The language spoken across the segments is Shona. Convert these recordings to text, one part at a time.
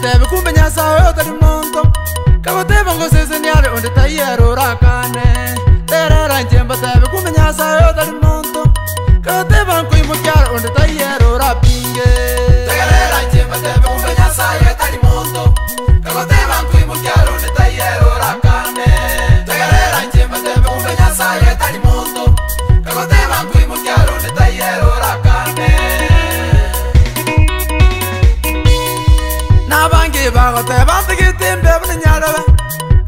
tebe kumbe nyasaye otari mongo kabotebe ngo sesenyare onde tayero rakane terera njemba tebe kumbe nyasaye otari bagotebasegete mbebuna nyarebe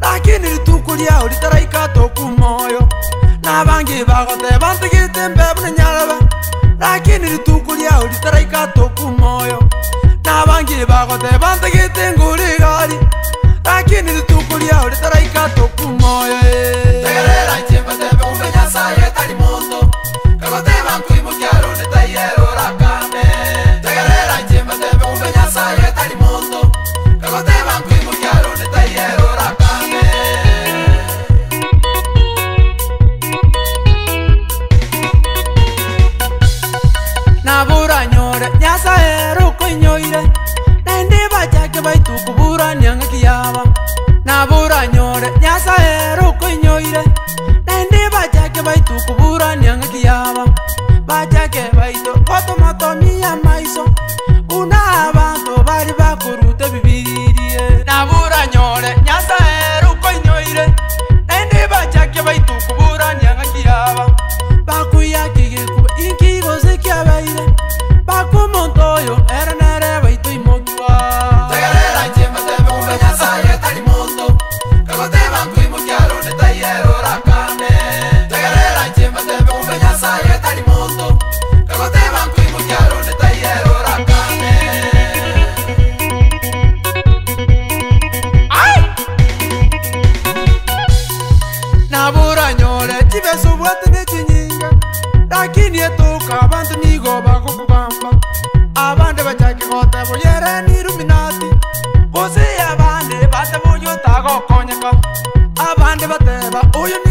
lakini rituku riao ritaraika toku moyo nabange bagotebasegete mbebuna nyarebe lakini rituku riao ritaraika toku moyo nabange bagotebasegete ngurigao ere nyasaye rukonyoire nende bachake baitukuburanianga kiyaba nabura ni etuka abantu nigo bakokubamba abande bacake gota boyere ni ruminati bose abande batebuyotagokonyeka abande bateba uyu